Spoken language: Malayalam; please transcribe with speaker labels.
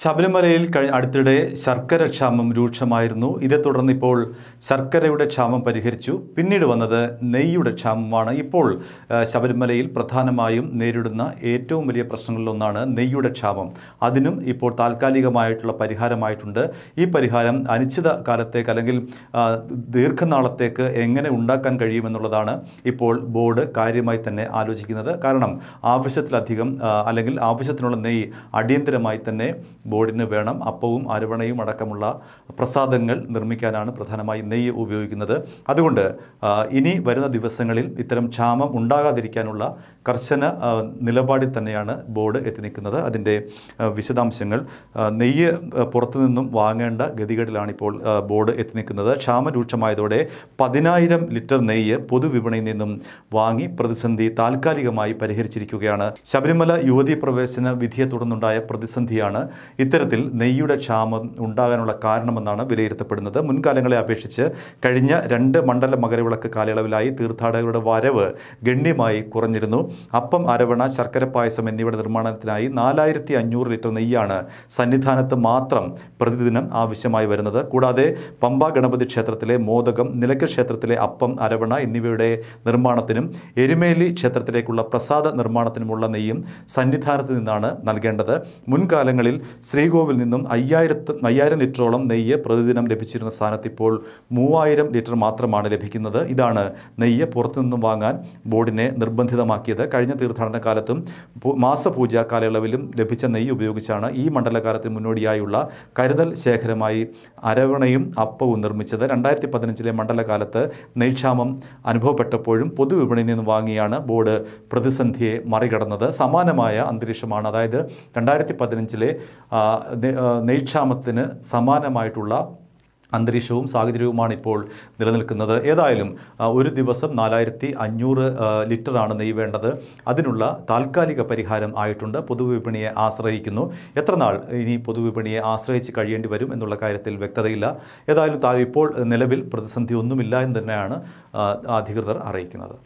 Speaker 1: ശബരിമലയിൽ കഴി അടുത്തിടെ ശർക്കര ക്ഷാമം രൂക്ഷമായിരുന്നു. ഇതേ തുടർന്ന് ഇപ്പോൾ ശർക്കരയുടെ ക്ഷാമം പരിഹരിച്ചു. പിന്നീട് വന്നത് നെയ്യുടെ ക്ഷാമമാണ്. ഇപ്പോൾ ശബരിമലയിൽ പ്രധാനമായും നേരിടുന്ന ഏറ്റവും വലിയ പ്രശ്നങ്ങളിലൊന്നാണ് നെയ്യുടെ ക്ഷാമം. അതിനും ഇപ്പോൾ താൽക്കാലികമായിട്ടുള്ള പരിഹാരമായിട്ടുണ്ട്. ഈ പരിഹാരം അനിശ്ചിത കാലത്തേക്ക് അല്ലെങ്കിൽ ദീർഘനാളത്തേക്ക് എങ്ങനെ ഉണ്ടാക്കാൻ കഴിയുമെന്നുള്ളതാണ് ഇപ്പോൾ ബോർഡ് കാര്യമായി തന്നെ ആലോചിക്കുന്നത്. കാരണം ആവശ്യത്തിലധികം അല്ലെങ്കിൽ ആവശ്യത്തിനുള്ള നെയ്യ് അടിയന്തരമായി തന്നെ ബോർഡിന് വേണം അപ്പവും അരവണയും അടക്കമുള്ള പ്രസാദങ്ങൾ നിർമ്മിക്കാനാണ് പ്രധാനമായി നെയ്യ് ഉപയോഗിക്കുന്നത്. അതുകൊണ്ട് ഇനി വരുന്ന ദിവസങ്ങളിൽ ഇത്തരം ക്ഷാമം ഉണ്ടാകാതിരിക്കാനുള്ള കർശന നിലപാടിൽ തന്നെയാണ് ബോർഡ് എത്തി നിൽക്കുന്നത്. അതിന്റെ വിശദാംശങ്ങൾ നെയ്യ് പുറത്തു നിന്നും വാങ്ങേണ്ട ഗതികേടിലാണ് ഇപ്പോൾ ബോർഡ് എത്തി നിൽക്കുന്നത്. ക്ഷാമം രൂക്ഷമായതോടെ പതിനായിരം ലിറ്റർ നെയ്യ് പൊതുവിപണിയിൽ നിന്നും വാങ്ങി പ്രതിസന്ധി താൽക്കാലികമായി പരിഹരിച്ചിരിക്കുകയാണ്. ശബരിമല യുവതി പ്രവേശന വിധിയെ തുടർന്നുണ്ടായ പ്രതിസന്ധിയാണ് ഇത്തരത്തിൽ നെയ്യുടെ ക്ഷാമം ഉണ്ടാകാനുള്ള കാരണമെന്നാണ് വിലയിരുത്തപ്പെടുന്നത്. മുൻകാലങ്ങളെ അപേക്ഷിച്ച് കഴിഞ്ഞ രണ്ട് മണ്ഡല മകരവിളക്ക് കാലയളവിലായി തീർത്ഥാടകരുടെ വരവ് ഗണ്യമായി കുറഞ്ഞിരുന്നു. അപ്പം അരവണ ശർക്കര പായസം എന്നിവയുടെ നിർമ്മാണത്തിനായി നാലായിരത്തി അഞ്ഞൂറ് ലിറ്റർ നെയ്യാണ് സന്നിധാനത്ത് മാത്രം പ്രതിദിനം ആവശ്യമായി വരുന്നത്. കൂടാതെ പമ്പ ഗണപതി ക്ഷേത്രത്തിലെ മോദകം നിലയ്ക്കൽ ക്ഷേത്രത്തിലെ അപ്പം അരവണ എന്നിവയുടെ നിർമ്മാണത്തിനും എരുമേലി ക്ഷേത്രത്തിലേക്കുള്ള പ്രസാദ നിർമ്മാണത്തിനുമുള്ള നെയ്യും സന്നിധാനത്ത് നിന്നാണ് നൽകേണ്ടത്. മുൻകാലങ്ങളിൽ ശ്രീകോവിൽ നിന്നും അയ്യായിരത്ത് അയ്യായിരം ലിറ്ററോളം നെയ്യ് പ്രതിദിനം ലഭിച്ചിരുന്ന സ്ഥാനത്ത് ഇപ്പോൾ മൂവായിരം ലിറ്റർ മാത്രമാണ് ലഭിക്കുന്നത്. ഇതാണ് നെയ്യ് പുറത്തുനിന്നും വാങ്ങാൻ ബോർഡിനെ നിർബന്ധിതമാക്കിയത്. കഴിഞ്ഞ തീർത്ഥാടന കാലത്തും മാസപൂജ കാലയളവിലും ലഭിച്ച നെയ്യ് ഉപയോഗിച്ചാണ് ഈ മണ്ഡലകാലത്തിന് മുന്നോടിയായുള്ള കരുതൽ ശേഖരമായി അരവണയും അപ്പവും നിർമ്മിച്ചത്. രണ്ടായിരത്തി പതിനഞ്ചിലെ മണ്ഡലകാലത്ത് നെയ്ക്ഷാമം അനുഭവപ്പെട്ടപ്പോഴും പൊതുവിപണിയിൽ നിന്ന് വാങ്ങിയാണ് ബോർഡ് പ്രതിസന്ധിയെ മറികടന്നത്. സമാനമായ അന്തരീക്ഷമാണ്. അതായത് രണ്ടായിരത്തി പതിനഞ്ചിലെ നെയ്ക്ഷാമത്തിന് സമാനമായിട്ടുള്ള അന്തരീക്ഷവും സാഹചര്യവുമാണ് ഇപ്പോൾ നിലനിൽക്കുന്നത്. ഏതായാലും ഒരു ദിവസം നാലായിരത്തി അഞ്ഞൂറ് ലിറ്ററാണ് നെയ്യ് വേണ്ടത്. അതിനുള്ള താൽക്കാലിക പരിഹാരം ആയിട്ടുണ്ട്. പൊതുവിപണിയെ ആശ്രയിക്കുന്നു. എത്ര നാൾ ഇനി പൊതുവിപണിയെ ആശ്രയിച്ച് കഴിയേണ്ടി വരും എന്നുള്ള കാര്യത്തിൽ വ്യക്തതയില്ല. ഏതായാലും ഇപ്പോൾ നിലവിൽ പ്രതിസന്ധി ഒന്നുമില്ല എന്ന് തന്നെയാണ് അധികൃതർ അറിയിക്കുന്നത്.